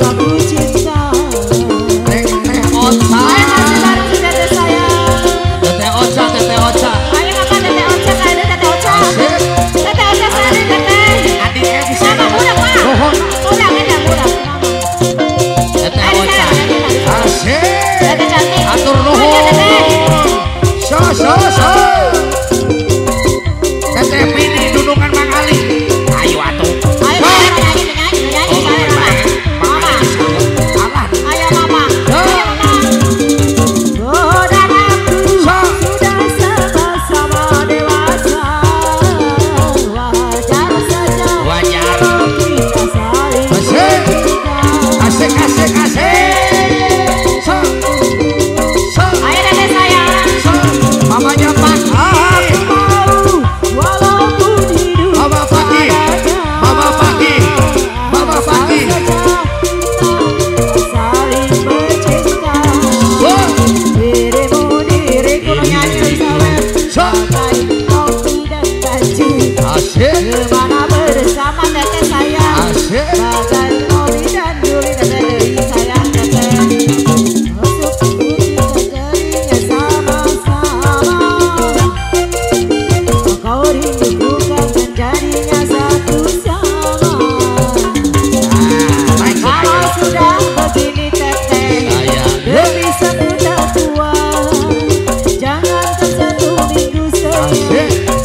sabor. Yeah.